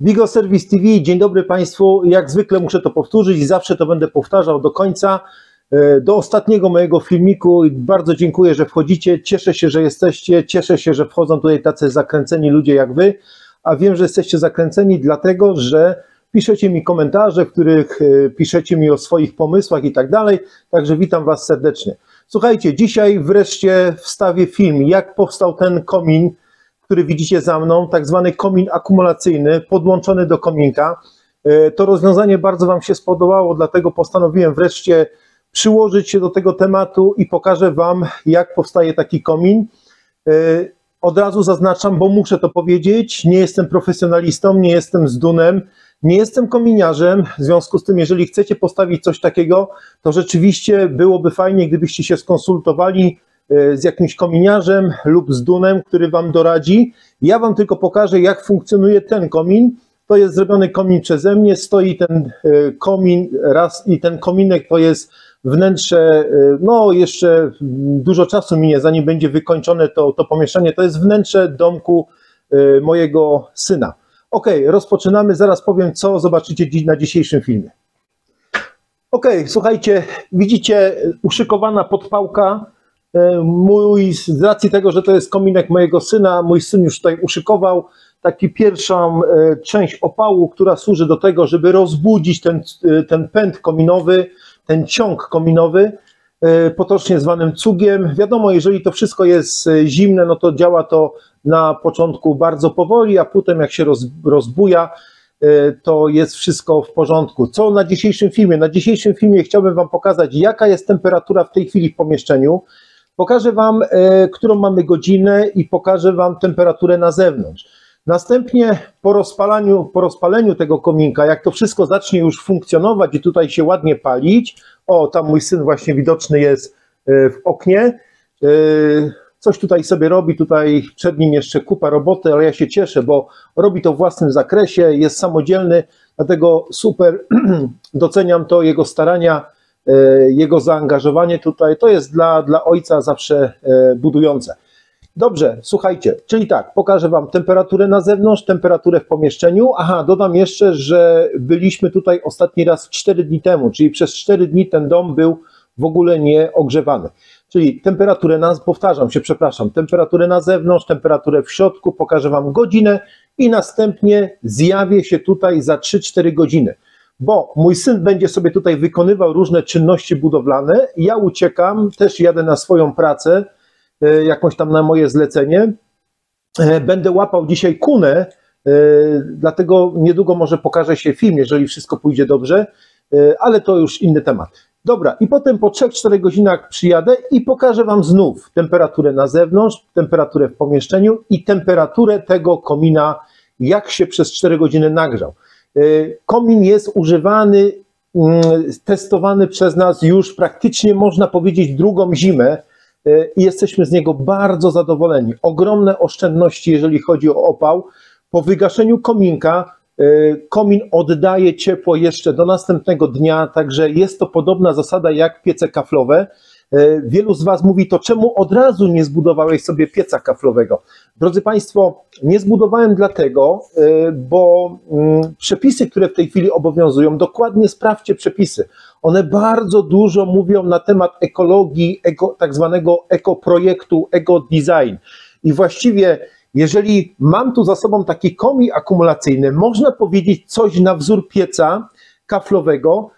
Vigo Service TV, dzień dobry Państwu. Jak zwykle muszę to powtórzyć i zawsze to będę powtarzał do końca. E, Do ostatniego mojego filmiku bardzo dziękuję, że wchodzicie. Cieszę się, że jesteście. Cieszę się, że wchodzą tutaj tacy zakręceni ludzie jak Wy. A wiem, że jesteście zakręceni dlatego, że piszecie mi komentarze, w których e, piszecie mi o swoich pomysłach i tak dalej. Także witam Was serdecznie. Słuchajcie, dzisiaj wreszcie wstawię film, jak powstał ten komin, który widzicie za mną, tak zwany komin akumulacyjny, podłączony do kominka. E, To rozwiązanie bardzo Wam się spodobało, dlatego postanowiłem wreszcie przyłożyć się do tego tematu i pokażę Wam, jak powstaje taki komin. E, Od razu zaznaczam, bo muszę to powiedzieć, nie jestem profesjonalistą, nie jestem z Dunem, nie jestem kominiarzem, w związku z tym, jeżeli chcecie postawić coś takiego, to rzeczywiście byłoby fajnie, gdybyście się skonsultowali z jakimś kominiarzem lub z Dunem, który Wam doradzi. Ja Wam tylko pokażę, jak funkcjonuje ten komin. To jest zrobiony komin przeze mnie, stoi ten e, komin raz i ten kominek to jest wnętrze, e, no jeszcze dużo czasu minie, zanim będzie wykończone to, to pomieszczenie. To jest wnętrze domku e, mojego syna. Ok, rozpoczynamy, zaraz powiem, co zobaczycie na dzisiejszym filmie. Ok, słuchajcie, widzicie uszykowana podpałka. E, Mój, z racji tego, że to jest kominek mojego syna, mój syn już tutaj uszykował taki pierwszą e, część opału, która służy do tego, żeby rozbudzić ten, e, ten pęd kominowy, ten ciąg kominowy, potocznie zwanym cugiem. Wiadomo, jeżeli to wszystko jest zimne, no to działa to na początku bardzo powoli, a potem jak się roz, rozbuja, to jest wszystko w porządku. Co na dzisiejszym filmie? Na dzisiejszym filmie chciałbym Wam pokazać, jaka jest temperatura w tej chwili w pomieszczeniu. Pokażę Wam, e, którą mamy godzinę i pokażę Wam temperaturę na zewnątrz. Następnie po rozpalaniu, po rozpaleniu tego kominka, jak to wszystko zacznie już funkcjonować i tutaj się ładnie palić, o tam mój syn właśnie widoczny jest e, w oknie, e, coś tutaj sobie robi, tutaj przed nim jeszcze kupa roboty, ale ja się cieszę, bo robi to w własnym zakresie, jest samodzielny, dlatego super doceniam to, jego starania, jego zaangażowanie tutaj, to jest dla, dla ojca zawsze e, budujące. Dobrze, słuchajcie, czyli tak, pokażę Wam temperaturę na zewnątrz, temperaturę w pomieszczeniu. Aha, dodam jeszcze, że byliśmy tutaj ostatni raz 4 dni temu, czyli przez 4 dni ten dom był w ogóle nie ogrzewany. Czyli temperaturę na, powtarzam się, przepraszam, temperaturę na zewnątrz, temperaturę w środku, pokażę Wam godzinę i następnie zjawię się tutaj za 3-4 godziny. Bo mój syn będzie sobie tutaj wykonywał różne czynności budowlane, ja uciekam, też jadę na swoją pracę, e, jakąś tam na moje zlecenie. E, Będę łapał dzisiaj kunę, e, dlatego niedługo może pokaże się film, jeżeli wszystko pójdzie dobrze, ale to już inny temat. Dobra, i potem po 3-4 godzinach przyjadę i pokażę Wam znów temperaturę na zewnątrz, temperaturę w pomieszczeniu i temperaturę tego komina, jak się przez 4 godziny nagrzał. E, Komin jest używany, mm, testowany przez nas już praktycznie można powiedzieć drugą zimę e, i jesteśmy z niego bardzo zadowoleni. Ogromne oszczędności, jeżeli chodzi o opał. Po wygaszeniu kominka e, komin oddaje ciepło jeszcze do następnego dnia, także jest to podobna zasada jak piece kaflowe. E, Wielu z Was mówi, to czemu od razu nie zbudowałeś sobie pieca kaflowego? Drodzy Państwo, nie zbudowałem dlatego, e, bo mm, przepisy, które w tej chwili obowiązują, dokładnie sprawdźcie przepisy. One bardzo dużo mówią na temat ekologii, eko, tak zwanego ekoprojektu, ekodesign. I właściwie, jeżeli mam tu za sobą taki komin akumulacyjny, można powiedzieć coś na wzór pieca kaflowego,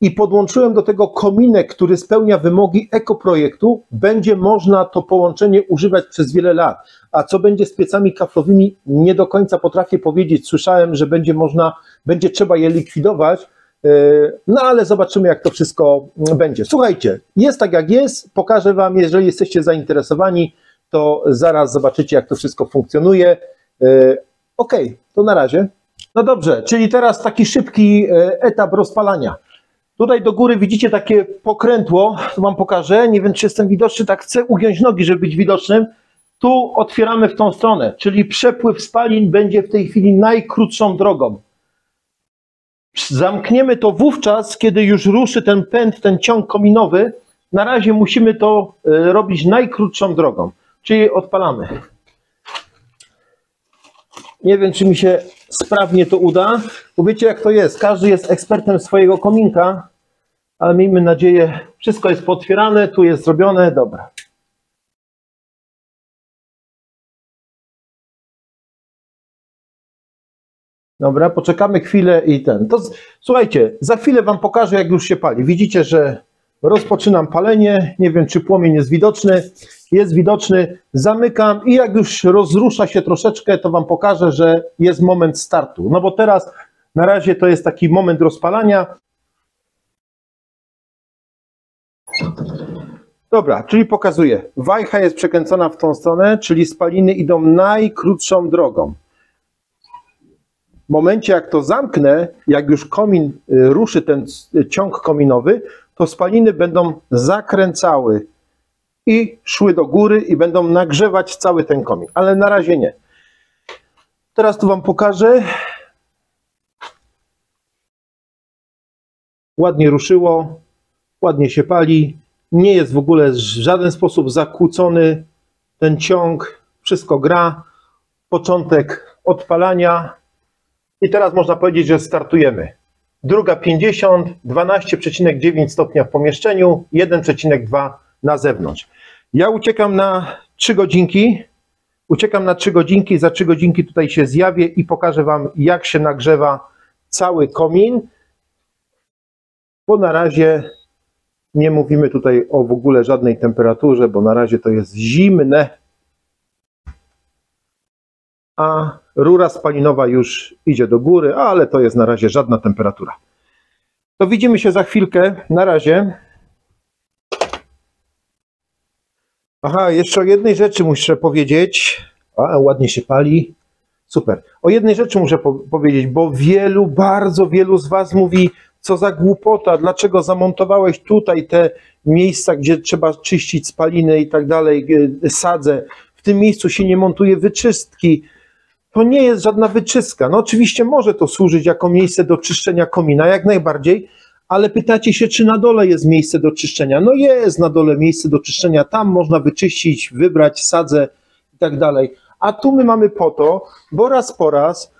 i podłączyłem do tego kominek, który spełnia wymogi ekoprojektu, będzie można to połączenie używać przez wiele lat. A co będzie z piecami kaflowymi, nie do końca potrafię powiedzieć. Słyszałem, że będzie można, będzie trzeba je likwidować, yy, no ale zobaczymy, jak to wszystko będzie. Słuchajcie, jest tak jak jest, pokażę Wam, jeżeli jesteście zainteresowani, to zaraz zobaczycie, jak to wszystko funkcjonuje. Yy, Okej, to na razie. No dobrze, czyli teraz taki szybki yy, etap rozpalania. Tutaj do góry widzicie takie pokrętło, to wam pokażę, nie wiem czy jestem widoczny, tak chcę ugiąć nogi, żeby być widocznym. Tu otwieramy w tą stronę, czyli przepływ spalin będzie w tej chwili najkrótszą drogą. Zamkniemy to wówczas, kiedy już ruszy ten pęd, ten ciąg kominowy. Na razie musimy to e, robić najkrótszą drogą, czyli odpalamy. Nie wiem, czy mi się sprawnie to uda. Bo wiecie jak to jest, każdy jest ekspertem swojego kominka, ale miejmy nadzieję, wszystko jest potwierane, tu jest zrobione, dobra. Dobra, poczekamy chwilę i ten. To, słuchajcie, za chwilę Wam pokażę, jak już się pali. Widzicie, że rozpoczynam palenie. Nie wiem, czy płomień jest widoczny. Jest widoczny. Zamykam i jak już rozrusza się troszeczkę, to Wam pokażę, że jest moment startu. No bo teraz na razie to jest taki moment rozpalania. Dobra, czyli pokazuję. Wajcha jest przekręcona w tą stronę, czyli spaliny idą najkrótszą drogą. W momencie, jak to zamknę, jak już komin y, ruszy ten c- ciąg kominowy, to spaliny będą zakręcały i szły do góry i będą nagrzewać cały ten komin. Ale na razie nie. Teraz tu Wam pokażę. Ładnie ruszyło, ładnie się pali. Nie jest w ogóle w żaden sposób zakłócony ten ciąg. Wszystko gra. Początek odpalania. I teraz można powiedzieć, że startujemy. Druga 50, 12,9 stopnia w pomieszczeniu, 1,2 na zewnątrz. Ja uciekam na 3 godzinki. Uciekam na 3 godzinki, za 3 godzinki tutaj się zjawię i pokażę Wam, jak się nagrzewa cały komin. Bo na razie nie mówimy tutaj o w ogóle żadnej temperaturze, bo na razie to jest zimne a rura spalinowa już idzie do góry, ale to jest na razie żadna temperatura. To widzimy się za chwilkę. Na razie. Aha, jeszcze o jednej rzeczy muszę powiedzieć. A, ładnie się pali. Super. O jednej rzeczy muszę po powiedzieć, bo wielu, bardzo wielu z Was mówi, co za głupota, dlaczego zamontowałeś tutaj te miejsca, gdzie trzeba czyścić spaliny i tak dalej, y, sadze. W tym miejscu się nie montuje wyczystki to nie jest żadna wyczystka. No oczywiście może to służyć jako miejsce do czyszczenia komina, jak najbardziej, ale pytacie się, czy na dole jest miejsce do czyszczenia. No jest na dole miejsce do czyszczenia, tam można wyczyścić, wybrać sadzę i tak dalej. A tu my mamy po to, bo raz po raz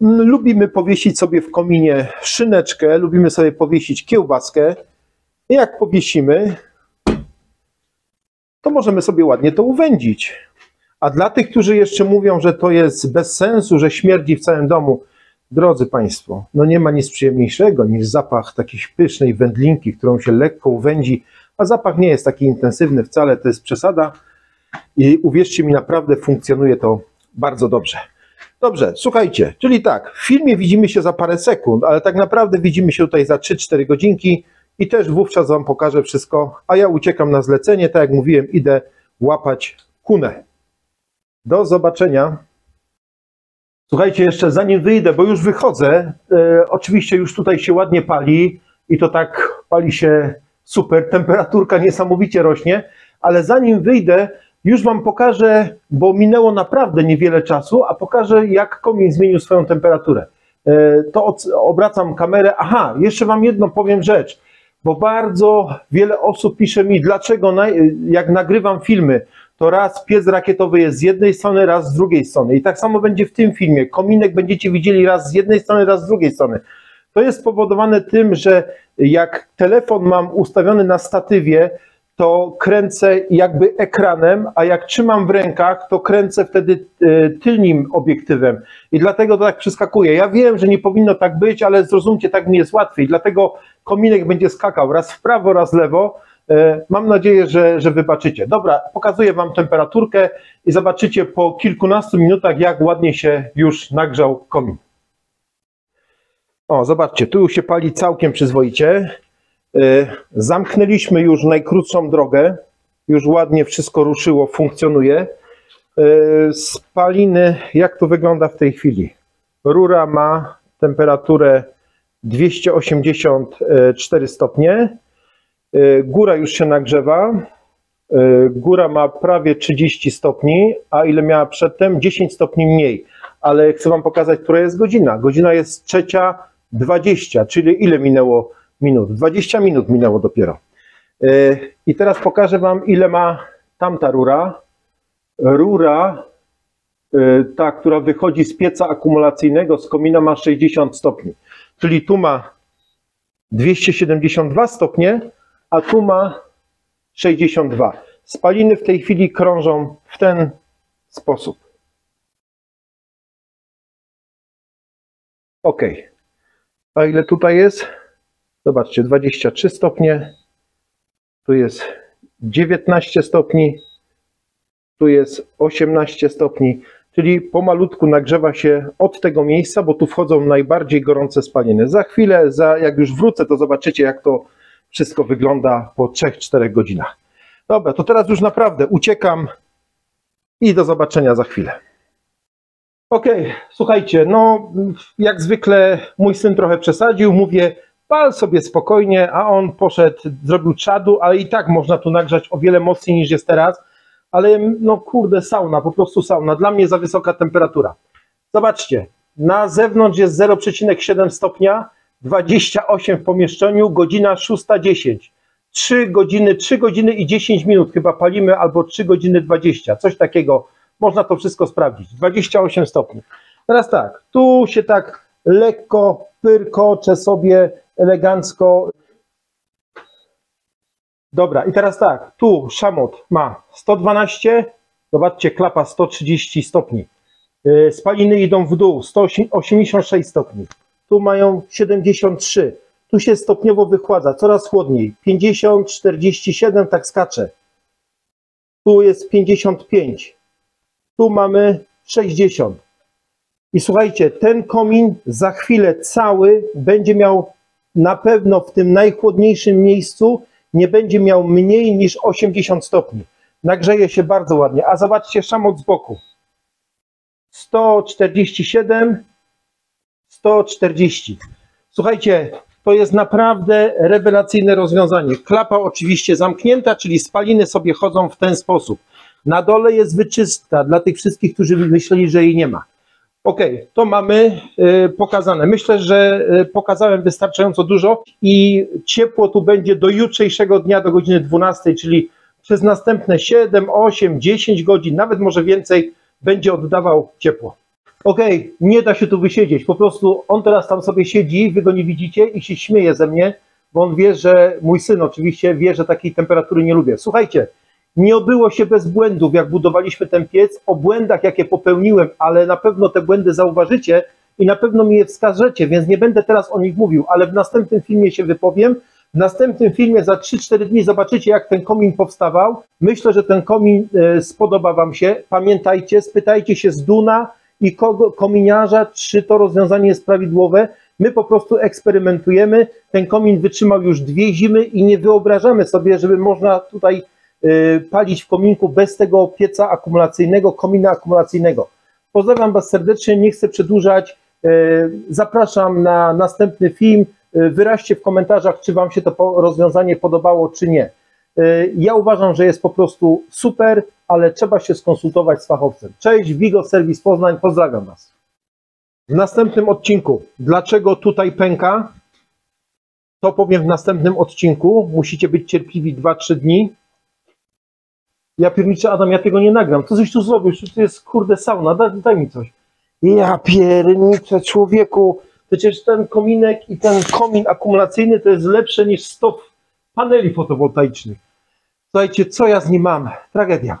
mm, lubimy powiesić sobie w kominie szyneczkę, lubimy sobie powiesić kiełbaskę. I jak powiesimy, to możemy sobie ładnie to uwędzić. A dla tych, którzy jeszcze mówią, że to jest bez sensu, że śmierdzi w całym domu, drodzy Państwo, no nie ma nic przyjemniejszego niż zapach takiej pysznej wędlinki, którą się lekko uwędzi, a zapach nie jest taki intensywny wcale, to jest przesada i uwierzcie mi, naprawdę funkcjonuje to bardzo dobrze. Dobrze, słuchajcie, czyli tak, w filmie widzimy się za parę sekund, ale tak naprawdę widzimy się tutaj za 3-4 godzinki i też wówczas Wam pokażę wszystko, a ja uciekam na zlecenie, tak jak mówiłem, idę łapać kunę. Do zobaczenia. Słuchajcie, jeszcze zanim wyjdę, bo już wychodzę, e, oczywiście już tutaj się ładnie pali i to tak pali się super, temperaturka niesamowicie rośnie, ale zanim wyjdę, już Wam pokażę, bo minęło naprawdę niewiele czasu, a pokażę jak komin zmienił swoją temperaturę. E, to obracam kamerę. Aha, jeszcze Wam jedno powiem rzecz, bo bardzo wiele osób pisze mi, dlaczego na, jak nagrywam filmy, to raz piec rakietowy jest z jednej strony, raz z drugiej strony. I tak samo będzie w tym filmie. Kominek będziecie widzieli raz z jednej strony, raz z drugiej strony. To jest spowodowane tym, że jak telefon mam ustawiony na statywie, to kręcę jakby ekranem, a jak trzymam w rękach, to kręcę wtedy e, tylnym obiektywem. I dlatego to tak przeskakuje. Ja wiem, że nie powinno tak być, ale zrozumcie, tak mi jest łatwiej. Dlatego kominek będzie skakał raz w prawo, raz lewo. E, Mam nadzieję, że, że wybaczycie. Dobra, pokazuję Wam temperaturkę i zobaczycie po kilkunastu minutach, jak ładnie się już nagrzał komin. O, zobaczcie, tu już się pali całkiem przyzwoicie. E, Zamknęliśmy już najkrótszą drogę. Już ładnie wszystko ruszyło, funkcjonuje. E, Spaliny, jak to wygląda w tej chwili? Rura ma temperaturę 284 stopnie. Y, Góra już się nagrzewa. Y, Góra ma prawie 30 stopni, a ile miała przedtem? 10 stopni mniej. Ale chcę Wam pokazać, która jest godzina. Godzina jest trzecia 20, czyli ile minęło minut? 20 minut minęło dopiero. Y, I teraz pokażę Wam, ile ma tamta rura. Rura ta, która wychodzi z pieca akumulacyjnego, z komina ma 60 stopni. Czyli tu ma 272 stopnie, a tu ma 62. Spaliny w tej chwili krążą w ten sposób. Ok. A ile tutaj jest? Zobaczcie, 23 stopnie. Tu jest 19 stopni. Tu jest 18 stopni. Czyli pomalutku nagrzewa się od tego miejsca, bo tu wchodzą najbardziej gorące spaliny. Za chwilę, za, jak już wrócę, to zobaczycie, jak to wszystko wygląda po 3-4 godzinach. Dobra, to teraz już naprawdę uciekam i do zobaczenia za chwilę. Okej, słuchajcie, no jak zwykle mój syn trochę przesadził, mówię, pal sobie spokojnie, a on poszedł, zrobił czadu, ale i tak można tu nagrzać o wiele mocniej niż jest teraz, ale no kurde, sauna, po prostu sauna, dla mnie za wysoka temperatura. Zobaczcie, na zewnątrz jest 0,7 stopnia, 28 w pomieszczeniu, godzina 6.10. 3 godziny, 3 godziny i 10 minut chyba palimy, albo 3 godziny 20, coś takiego. Można to wszystko sprawdzić. 28 stopni. Teraz tak, tu się tak lekko pyrkocze sobie elegancko. Dobra, i teraz tak, tu szamot ma 112, zobaczcie, klapa 130 stopni. Yy, Spaliny idą w dół, 186 stopni. Tu mają 73. Tu się stopniowo wychładza, coraz chłodniej. 50, 47, tak skacze. Tu jest 55. Tu mamy 60. I słuchajcie, ten komin za chwilę cały będzie miał na pewno w tym najchłodniejszym miejscu nie będzie miał mniej niż 80 stopni. Nagrzeje się bardzo ładnie. A zobaczcie szamot z boku. 147, 140. Słuchajcie, to jest naprawdę rewelacyjne rozwiązanie. Klapa oczywiście zamknięta, czyli spaliny sobie chodzą w ten sposób. Na dole jest wyczystka dla tych wszystkich, którzy myśleli, że jej nie ma. Ok, to mamy y, pokazane. Myślę, że y, pokazałem wystarczająco dużo i ciepło tu będzie do jutrzejszego dnia do godziny 12, czyli przez następne 7, 8, 10 godzin, nawet może więcej, będzie oddawał ciepło. Okej, nie da się tu wysiedzieć. Po prostu on teraz tam sobie siedzi, wy go nie widzicie i się śmieje ze mnie, bo on wie, że mój syn oczywiście wie, że takiej temperatury nie lubię. Słuchajcie, nie obyło się bez błędów, jak budowaliśmy ten piec, o błędach, jakie popełniłem, ale na pewno te błędy zauważycie i na pewno mi je wskażecie, więc nie będę teraz o nich mówił, ale w następnym filmie się wypowiem. W następnym filmie za 3-4 dni zobaczycie, jak ten komin powstawał. Myślę, że ten komin e, spodoba Wam się. Pamiętajcie, spytajcie się z Duna i kogo, kominiarza, czy to rozwiązanie jest prawidłowe. My po prostu eksperymentujemy. Ten komin wytrzymał już dwie zimy i nie wyobrażamy sobie, żeby można tutaj y, palić w kominku bez tego pieca akumulacyjnego, komina akumulacyjnego. Pozdrawiam Was serdecznie, nie chcę przedłużać. Y, Zapraszam na następny film. Y, Wyraźcie w komentarzach, czy Wam się to rozwiązanie podobało, czy nie. Ja uważam, że jest po prostu super, ale trzeba się skonsultować z fachowcem. Cześć, Wigo Serwis Poznań, pozdrawiam Was. W następnym odcinku, dlaczego tutaj pęka, to powiem w następnym odcinku. Musicie być cierpliwi 2-3 dni. Ja pierniczę, Adam, ja tego nie nagram. Co żeś tu zrobił? To jest kurde sauna, daj, daj mi coś. Ja pierniczę, człowieku. Przecież ten kominek i ten komin akumulacyjny to jest lepsze niż 100 paneli fotowoltaicznych. Słuchajcie, co ja z nim mam? Tragedia.